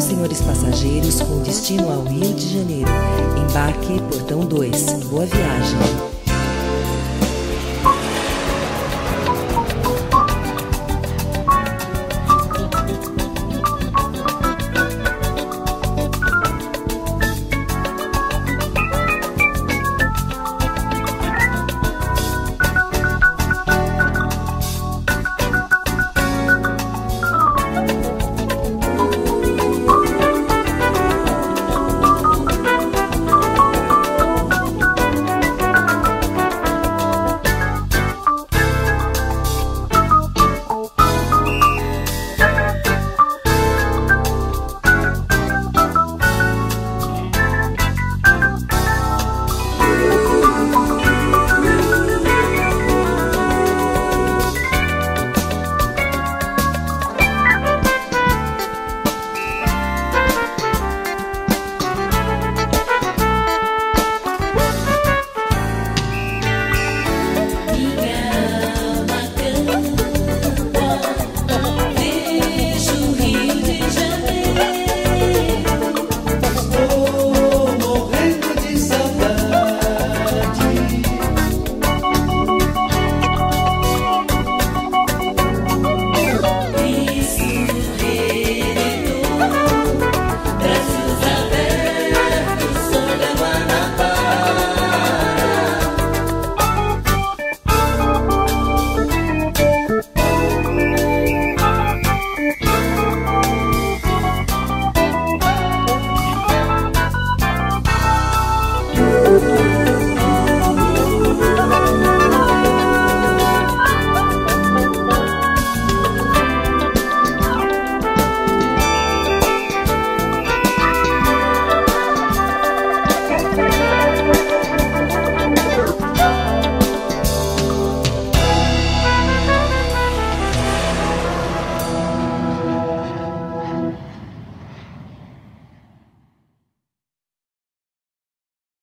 senhores passageiros com destino ao Rio de Janeiro. Embarque portão 2. Boa viagem.